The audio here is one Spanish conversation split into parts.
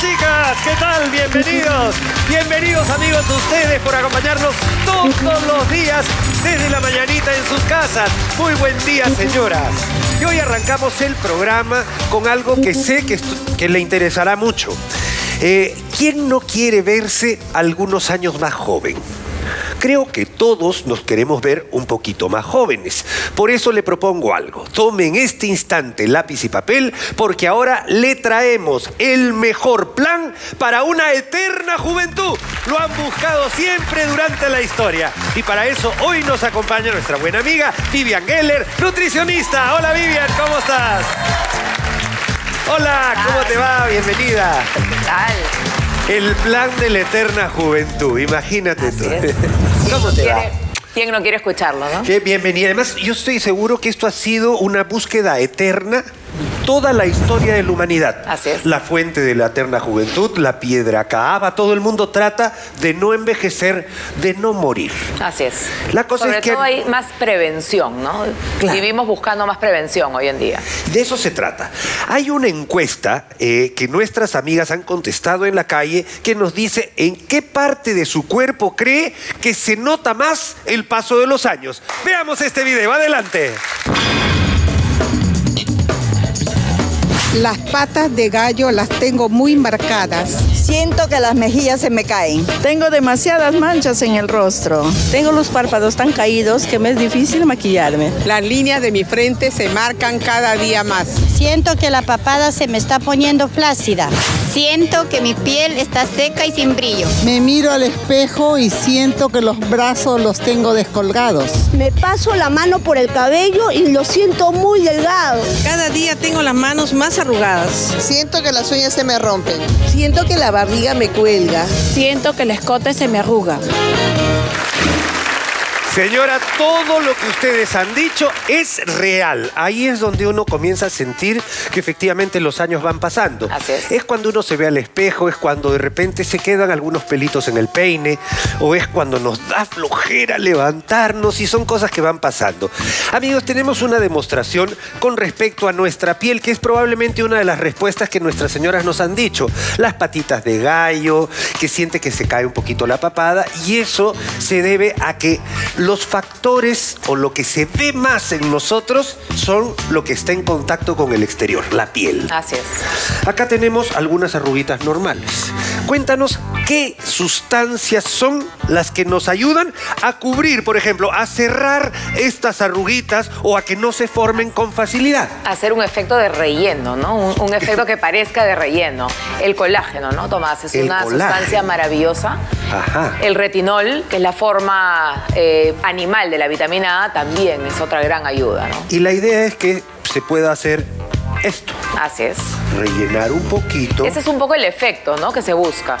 Chicas, ¿qué tal? Bienvenidos. Bienvenidos amigos ustedes por acompañarnos todos los días desde la mañanita en sus casas. Muy buen día señoras. Y hoy arrancamos el programa con algo que sé que, que le interesará mucho. Eh, ¿Quién no quiere verse algunos años más joven? Creo que todos nos queremos ver un poquito más jóvenes. Por eso le propongo algo. Tome en este instante lápiz y papel porque ahora le traemos el mejor plan para una eterna juventud. Lo han buscado siempre durante la historia. Y para eso hoy nos acompaña nuestra buena amiga Vivian Geller, nutricionista. Hola Vivian, ¿cómo estás? Hola, ¿cómo te va? Bienvenida. ¿Qué tal? El plan de la eterna juventud, imagínate tú. ¿Cómo te va? ¿Quién no quiere escucharlo, no? Qué bienvenida. Además, yo estoy seguro que esto ha sido una búsqueda eterna toda la historia de la humanidad. Así es. La fuente de la eterna juventud, la piedra caaba, todo el mundo trata de no envejecer, de no morir. Así es. La cosa Sobre es que- todo hay más prevención, ¿no? Claro. Vivimos buscando más prevención hoy en día. De eso se trata. Hay una encuesta eh, que nuestras amigas han contestado en la calle que nos dice en qué parte de su cuerpo cree que se nota más el paso de los años. Veamos este video, adelante. Las patas de gallo las tengo muy marcadas. Siento que las mejillas se me caen. Tengo demasiadas manchas en el rostro. Tengo los párpados tan caídos que me es difícil maquillarme. Las líneas de mi frente se marcan cada día más. Siento que la papada se me está poniendo flácida. Siento que mi piel está seca y sin brillo. Me miro al espejo y siento que los brazos los tengo descolgados. Me paso la mano por el cabello y lo siento muy delgado. Cada día tengo las manos más arrugadas. Siento que las uñas se me rompen. Siento que la barriga me cuelga. Siento que el escote se me arruga. Señora, todo lo que ustedes han dicho es real. Ahí es donde uno comienza a sentir que efectivamente los años van pasando. Así es. cuando uno se ve al espejo, es cuando de repente se quedan algunos pelitos en el peine, o es cuando nos da flojera levantarnos y son cosas que van pasando. Amigos, tenemos una demostración con respecto a nuestra piel, que es probablemente una de las respuestas que nuestras señoras nos han dicho. Las patitas de gallo, que siente que se cae un poquito la papada, y eso se debe a que los factores o lo que se ve más en nosotros son lo que está en contacto con el exterior, la piel. Así es. Acá tenemos algunas arruguitas normales. Cuéntanos qué sustancias son las que nos ayudan a cubrir, por ejemplo, a cerrar estas arruguitas o a que no se formen con facilidad. Hacer un efecto de relleno, ¿no? Un, un efecto que parezca de relleno. El colágeno, ¿no, Tomás? Es El una colágeno. sustancia maravillosa. Ajá. El retinol, que es la forma eh, animal de la vitamina A, también es otra gran ayuda, ¿no? Y la idea es que se pueda hacer esto, Así es. rellenar un poquito. Ese es un poco el efecto, ¿no? Que se busca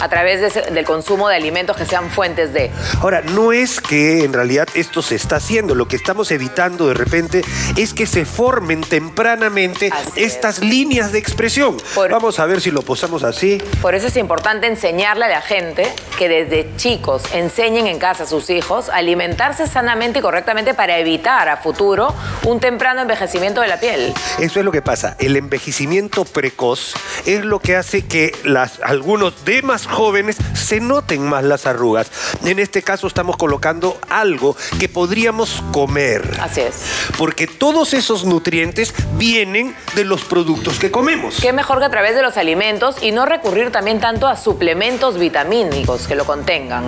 a través de ese- del consumo de alimentos que sean fuentes de. Ahora, no es que en realidad esto se está haciendo, lo que estamos evitando de repente es que se formen tempranamente Así es. estas líneas de expresión. Por- Vamos a ver si lo posamos así. Por eso es importante enseñarle a la gente que desde chicos enseñen en casa a sus hijos a alimentarse sanamente y correctamente para evitar a futuro un temprano envejecimiento de la piel. Eso es lo que pasa. El envejecimiento precoz es lo que hace que las, algunos de más jóvenes se noten más las arrugas. En este caso estamos colocando algo que podríamos comer. Así es. Porque todos esos nutrientes vienen de los productos que comemos. Qué mejor que a través de los alimentos y no recurrir también tanto a suplementos vitamínicos que lo contengan,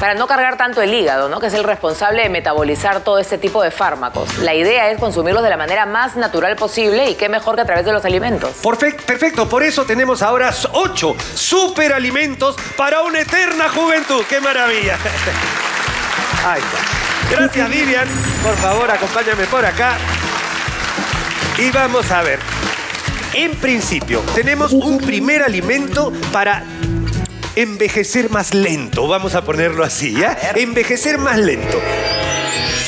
para no cargar tanto el hígado, ¿no? que es el responsable de metabolizar todo este tipo de fármacos. La idea es consumirlos de la manera más natural posible y qué mejor que a través de los alimentos. Perfe- Perfecto, por eso tenemos ahora ocho superalimentos para una eterna juventud. ¡Qué maravilla! Ahí está. Gracias, Vivian. Por favor, acompáñame por acá. Y vamos a ver. En principio, tenemos un primer alimento para envejecer más lento. Vamos a ponerlo así, ¿ya? Envejecer más lento.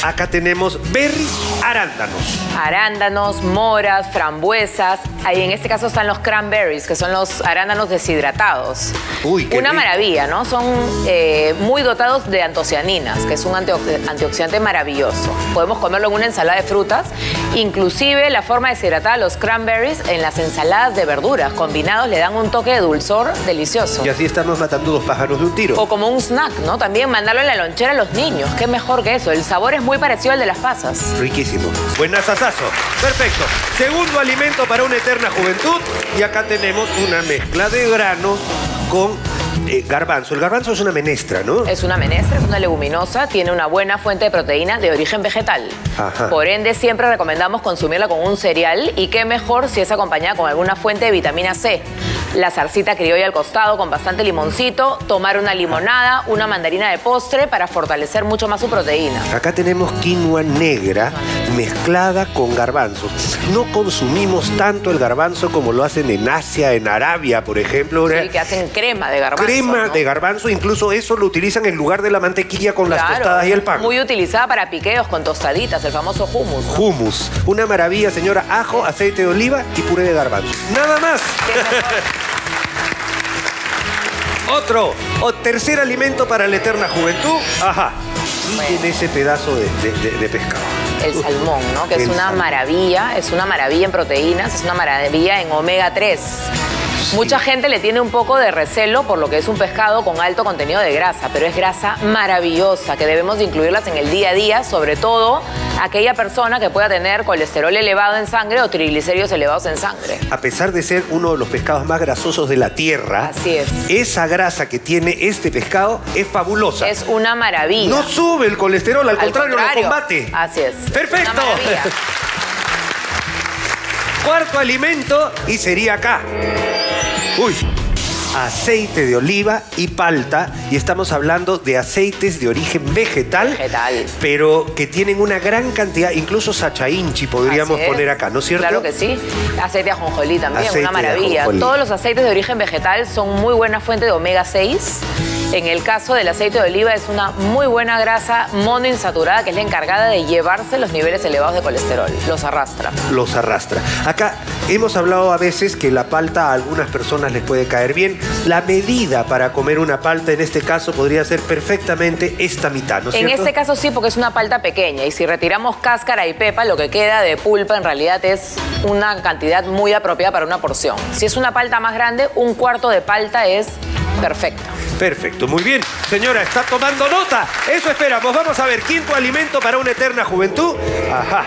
Acá tenemos berries, arándanos. Arándanos, moras, frambuesas. Ahí en este caso están los cranberries, que son los arándanos deshidratados. Uy, qué Una rico. maravilla, ¿no? Son eh, muy dotados de antocianinas, que es un antio- antioxidante maravilloso. Podemos comerlo en una ensalada de frutas Inclusive la forma deshidratada de los cranberries en las ensaladas de verduras combinados le dan un toque de dulzor delicioso. Y así estamos matando dos pájaros de un tiro. O como un snack, ¿no? También mandarlo en la lonchera a los niños. Qué mejor que eso. El sabor es muy parecido al de las pasas. Riquísimo. Buen asasazo. Perfecto. Segundo alimento para una eterna juventud. Y acá tenemos una mezcla de granos con eh, garbanzo. El garbanzo es una menestra, ¿no? Es una menestra, es una leguminosa, tiene una buena fuente de proteína de origen vegetal. Ajá. Por ende, siempre recomendamos consumirla con un cereal y qué mejor si es acompañada con alguna fuente de vitamina C. La zarcita criolla al costado con bastante limoncito, tomar una limonada, una mandarina de postre para fortalecer mucho más su proteína. Acá tenemos quinoa negra mezclada con garbanzo. No consumimos tanto el garbanzo como lo hacen en Asia, en Arabia, por ejemplo. Sí, que hacen crema de garbanzo. Crema ¿no? de garbanzo, incluso eso lo utilizan en lugar de la mantequilla con las tostadas y el pan. Muy utilizada para piqueos con tostaditas, el famoso hummus. ¿no? Hummus. Una maravilla, señora. Ajo, aceite de oliva y puré de garbanzo. Nada más. Otro, o tercer alimento para la eterna juventud. Ajá. Miren ese pedazo de, de- de- de pescado. El salmón, ¿no? Que es una salmón. maravilla, es una maravilla en proteínas, es una maravilla en omega 3. Mucha gente le tiene un poco de recelo por lo que es un pescado con alto contenido de grasa, pero es grasa maravillosa que debemos de incluirlas en el día a día, sobre todo aquella persona que pueda tener colesterol elevado en sangre o triglicéridos elevados en sangre. A pesar de ser uno de los pescados más grasosos de la tierra, Así es. esa grasa que tiene este pescado es fabulosa. Es una maravilla. No sube el colesterol, al, Al contrario, contrario. lo combate. Así es. Perfecto. Cuarto alimento y sería acá. Uy. Aceite de oliva y palta, y estamos hablando de aceites de origen vegetal, Vegetal. pero que tienen una gran cantidad, incluso sachainchi podríamos Así es. poner acá, ¿no es cierto? Claro que sí. Aceite de ajonjolí también, Aceite una maravilla. ajonjolí. Todos los aceites de origen vegetal son muy buena fuente de omega 6. En el caso del aceite de oliva es una muy buena grasa monoinsaturada que es la encargada de llevarse los niveles elevados de colesterol. Los arrastra. los arrastra. Acá hemos hablado a veces que la palta a algunas personas les puede caer bien. La medida para comer una palta en este caso podría ser perfectamente esta mitad, ¿no es En cierto? este caso sí, porque es una palta pequeña y si retiramos cáscara y pepa, lo que queda de pulpa en realidad es una cantidad muy apropiada para una porción. Si es una palta más grande, un cuarto de palta es perfecta. Perfecto, muy bien. Señora, está tomando nota. Eso esperamos. Vamos a ver, quinto alimento para una eterna juventud. Ajá.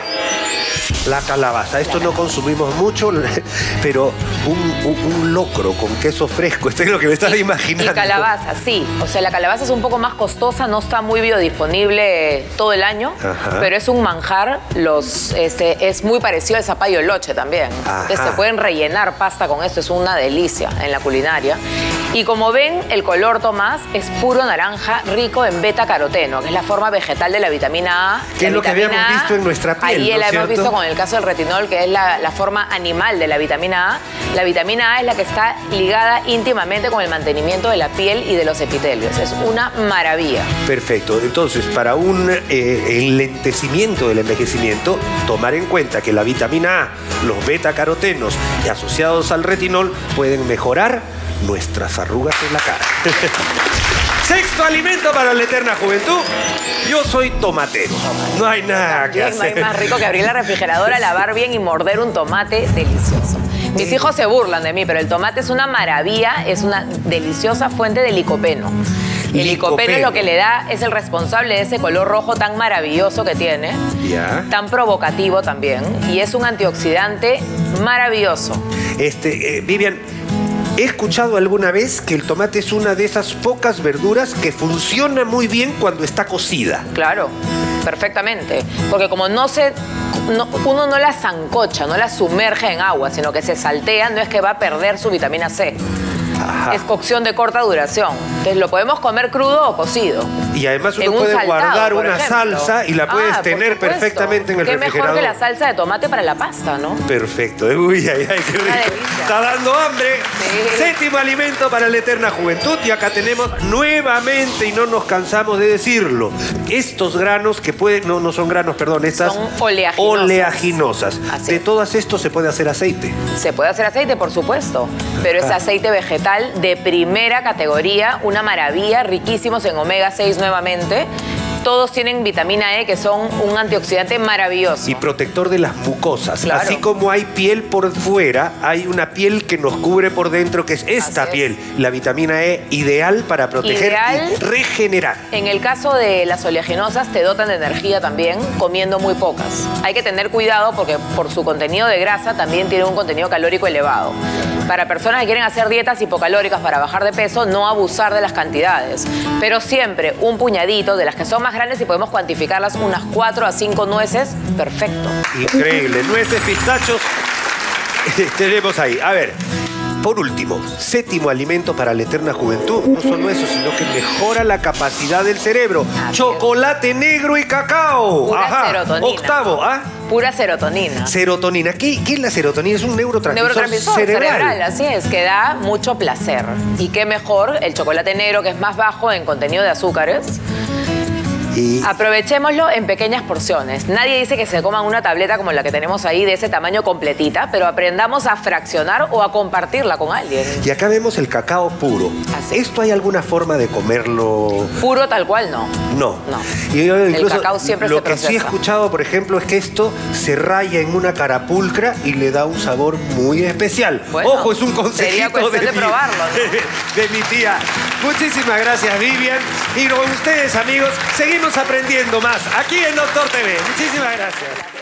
La calabaza. Esto no consumimos mucho, pero un, un- un locro con queso fresco. Esto es lo que me estás imaginando. Y calabaza, sí. O sea, la calabaza es un poco más costosa, no está muy biodisponible todo el año, Ajá. pero es un manjar. Los, este, es muy parecido al zapallo loche también. Ajá. Se pueden rellenar pasta con esto, es una delicia en la culinaria. Y como ven, el color Tomás es puro naranja rico en beta caroteno, que es la forma vegetal de la vitamina A. Que es lo que habíamos A, visto en nuestra piel, Ahí ¿no la hemos visto con el caso del retinol, que es la, forma animal de la vitamina A. La vitamina A es la que está ligada íntimamente con el mantenimiento de la piel y de los epitelios. Es una maravilla. Perfecto. Entonces, para un eh, enlentecimiento del envejecimiento, tomar en cuenta que la vitamina A, los beta-carotenos y asociados al retinol pueden mejorar nuestras arrugas en la cara. Sexto alimento para la eterna juventud. Yo soy tomatero. No hay nada que Bien, no hay hacer. más rico que abrir la refrigeradora, lavar bien y morder un tomate delicioso. Mis hijos se burlan de mí, pero el tomate es una maravilla, es una deliciosa fuente de licopeno. El licopeno es lo que le da, es el responsable de ese color rojo tan maravilloso que tiene, Ya. tan provocativo también, y es un antioxidante maravilloso. Este, eh, Vivian, he escuchado alguna vez que el tomate es una de esas pocas verduras que funciona muy bien cuando está cocida. Claro, perfectamente. Porque como no se. no- uno no la zancocha, no la sumerge en agua, sino que se saltea, no es que va a perder su vitamina C. Ajá. Es cocción de corta duración. Entonces lo podemos comer crudo o cocido. Y además uno un puede saltado, guardar una ejemplo. salsa y la puedes Ah, tener perfectamente en el Qué refrigerador. mejor que la salsa de tomate para la pasta, ¿no? Perfecto. Uy, ay, ay, qué rico. Está dando hambre. Sí. Séptimo alimento para la eterna juventud. Y acá tenemos nuevamente, y no nos cansamos de decirlo, estos granos que pueden, no, no son granos, perdón, estas Son oleaginosas. De todas estos se puede hacer aceite. Se puede hacer aceite, por supuesto, pero es aceite vegetal de primera categoría, una maravilla, riquísimos en omega 6 nuevamente. Todos tienen vitamina E, que son un antioxidante maravilloso. Y protector de las mucosas. Claro. Así como hay piel por fuera, hay una piel que nos cubre por dentro, que es esta es. piel. La vitamina E ideal para proteger Ideal. y regenerar. En el caso de las oleaginosas, te dotan de energía también, comiendo muy pocas. Hay que tener cuidado porque por su contenido de grasa también tiene un contenido calórico elevado. Para personas que quieren hacer dietas hipocalóricas para bajar de peso, no abusar de las cantidades. Pero siempre un puñadito de las que son más grandes y podemos cuantificarlas, unas 4 a 5 nueces, perfecto. Increíble. Nueces, pistachos. Tenemos ahí. A ver. Por último, séptimo alimento para la eterna juventud. No solo eso, sino que mejora la capacidad del cerebro. Chocolate negro y cacao. Pura serotonina. Octavo, ¿ah? Pura serotonina. Serotonina. ¿Qué, qué es la serotonina? Es un neurotransmisor, Neurotransmisor cerebral. cerebral. así es, que da mucho placer. Y qué mejor el chocolate negro, que es más bajo en contenido de azúcares. Y Aprovechémoslo en pequeñas porciones. Nadie dice que se coman una tableta como la que tenemos ahí, de ese tamaño completita, pero aprendamos a fraccionar o a compartirla con alguien. Y acá vemos el cacao puro. Así. ¿Esto hay alguna forma de comerlo? Puro tal cual, no. No. No. Y yo incluso cacao siempre lo se que sí he escuchado, por ejemplo, es que esto se raya en una carapulcra y le da un sabor muy especial. Bueno, Ojo, es un consejito sería cuestión de, de probarlo, ¿no? de mi tía. Muchísimas gracias, Vivian. Y con ustedes, amigos, seguimos aprendiendo más aquí en Doctor TV. Muchísimas gracias.